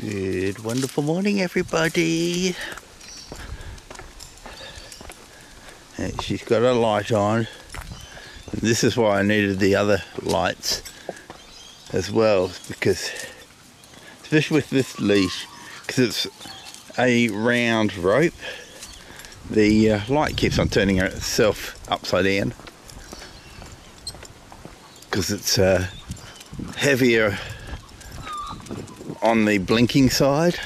Good, wonderful morning, everybody. And she's got a light on. This is why I needed the other lights as well, because especially with this leash, because it's a round rope, the uh, light keeps on turning itself upside down because it's uh, heavier on the blinking side.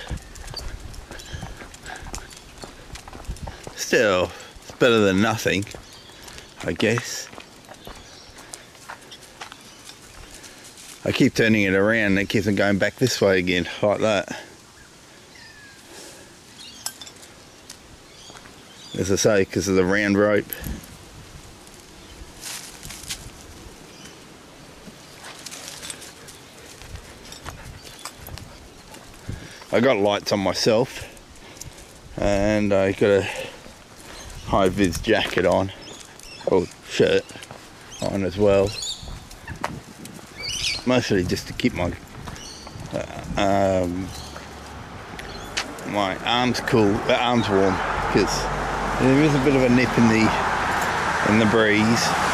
Still, it's better than nothing, I guess. I keep turning it around and it keeps on going back this way again, like that. As I say, because of the round rope. I got lights on myself and I got a high vis jacket on or shirt on as well. Mostly just to keep my uh, um, my arms cool uh, arms warm because there is a bit of a nip in the in the breeze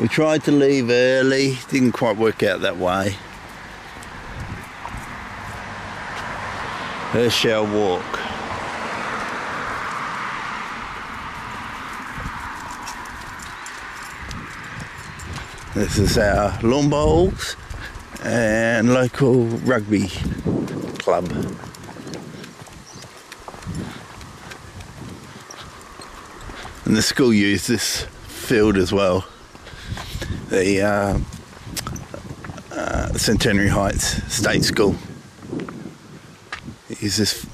We tried to leave early, didn't quite work out that way. Herschel Walk. This is our lawn bowls and local rugby club. And the school use this field as well the uh, uh, Centenary Heights State School. Is this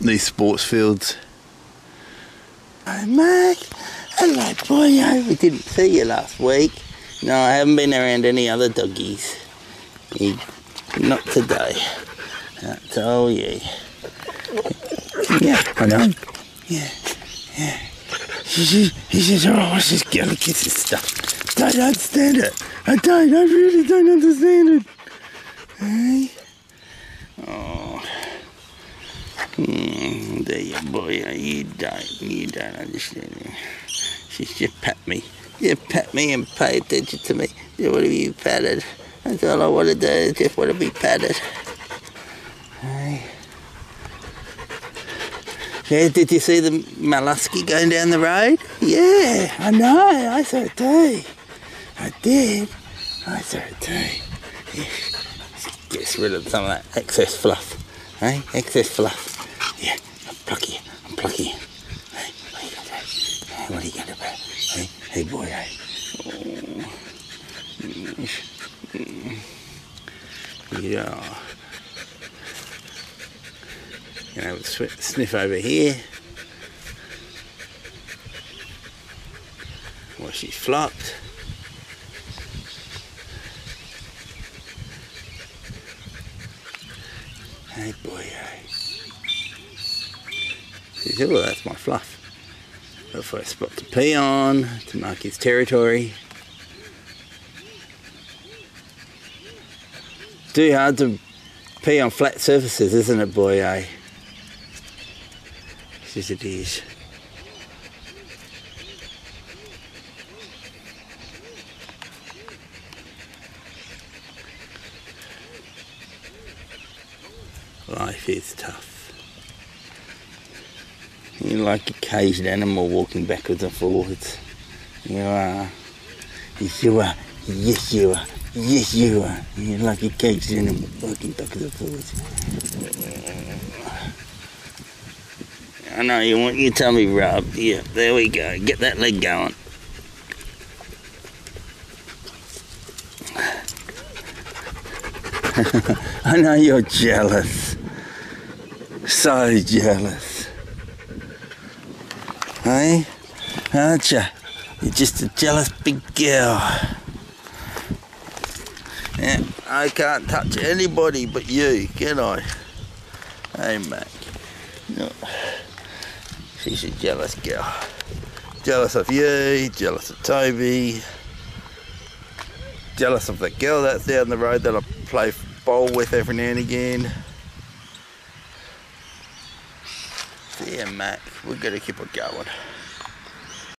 these sports fields? Hi, Mack. Hello, boy. We didn't see you last week. No, I haven't been around any other doggies. not today. That's all you. Yeah, I know. Yeah, yeah. He says, oh, what's this girl kisses stuff? Don't understand it. I don't. I really don't understand it. Hey. Oh. Mm, there you boy. You don't. You don't understand it. She's just pat me. You pat me and pay attention to me. You want to be patted. That's all I want to do. Is just want to be patted. Hey. Yeah, did you see the Mollusky going down the road? Yeah, I know. I saw it too. I did. I started to get rid of some of that excess fluff. Hey, excess fluff. Yeah, I'm plucky. I'm plucky. Hey, what are you gonna do? Hey? Hey, hey, boy. Hey. Oh. Yeah. Gonna have a sniff over here. Well, she's flopped. Hey boy, hey. Well that's my fluff. Look for a spot to pee on, to mark his territory. Too hard to pee on flat surfaces, isn't it boy, eh? Says it is. Life is tough. You're like a caged animal walking backwards and forwards. You are. Yes, you are. Yes, you are. Yes, you are. You're like a caged animal walking backwards and forwards. I know you want your tummy rubbed. Yeah, there we go. Get that leg going. I know you're jealous so jealous. Hey? Aren't you? You're just a jealous big girl. Yeah, I can't touch anybody but you, can I? Hey, Mack. She's a jealous girl. Jealous of you, jealous of Toby. jealous of the girl that's down the road that I play bowl with every now and again. Yeah, Mack, we're gonna keep it going.